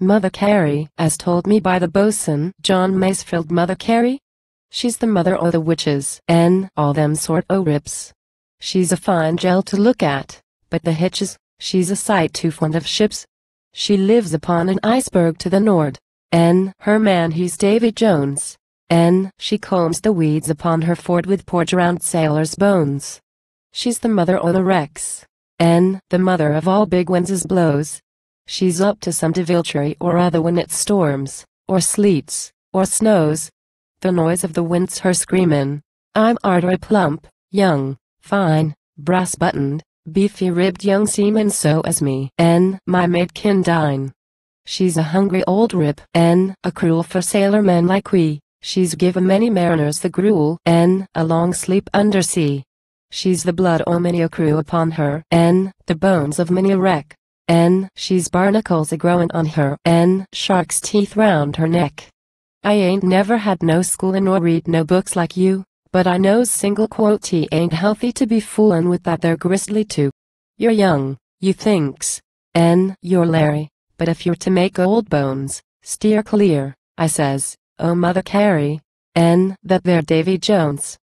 Mother Carey, as told me by the bosun John Masefield Mother Carey? She's the mother o' the witches, and all them sort o' rips. She's a fine gel to look at, but the hitches, she's a sight too fond of ships. She lives upon an iceberg to the nord, and her man he's Davy Jones, and she combs the weeds upon her fort with poor drowned sailors' bones. She's the mother o' the wrecks, and the mother of all big winds' blows. She's up to some deviltry or other when it storms, or sleets, or snows. The noise of the wind's her screamin'. I'm arter a plump, young, fine, brass-buttoned, beefy-ribbed young seaman so as me and my maid can dine. She's a hungry old rip and a cruel for sailormen like we. She's given many mariners the gruel and a long sleep under sea. She's the blood o' many a crew upon her and the bones of many a wreck. And she's barnacles a growin' on her N. shark's teeth round her neck. I ain't never had no schoolin' nor read no books like you, but I knows single quote he ain't healthy to be foolin' with that there gristly too. You're young, you thinks, N. you're Larry, but if you're to make old bones, steer clear, I says, oh Mother Carey, N. that there Davy Jones.